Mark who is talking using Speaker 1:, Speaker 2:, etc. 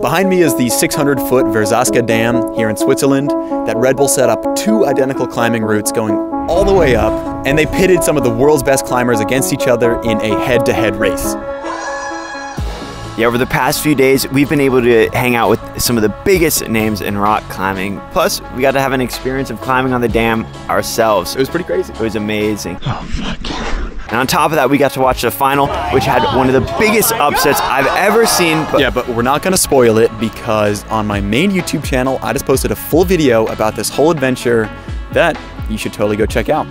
Speaker 1: Behind me is the 600 foot Verzasca Dam here in Switzerland that Red Bull set up two identical climbing routes going all the way up, and they pitted some of the world's best climbers against each other in a head to head race.
Speaker 2: Yeah, over the past few days, we've been able to hang out with some of the biggest names in rock climbing. Plus, we got to have an experience of climbing on the dam ourselves.
Speaker 1: It was pretty crazy.
Speaker 2: It was amazing. Oh, fuck. And on top of that, we got to watch the final, which had one of the biggest upsets I've ever seen.
Speaker 1: But yeah, but we're not going to spoil it because on my main YouTube channel, I just posted a full video about this whole adventure that you should totally go check out.